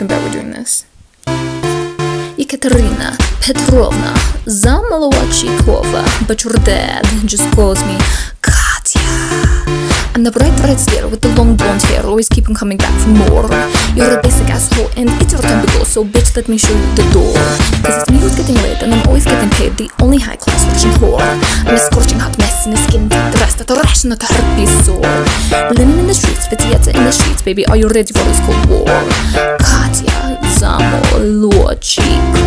Can bet we're doing this. Ekaterina Petrovna Zamolodchikova, but you're dead. Just calls me Katya. I'm the bright red sphere with the long blonde hair, always keep on coming back for more. You're a basic asshole and it's your time to go, so bitch, let me show you the door. Cause it's me who's getting laid and I'm always getting paid, the only high class Russian whore. I'm a scorching hot mess in a skin deep dress that rash not a herpes sore. Living in the streets, Vitieta in the streets, baby, are you ready for this cold war? Katya Zamolodchikova.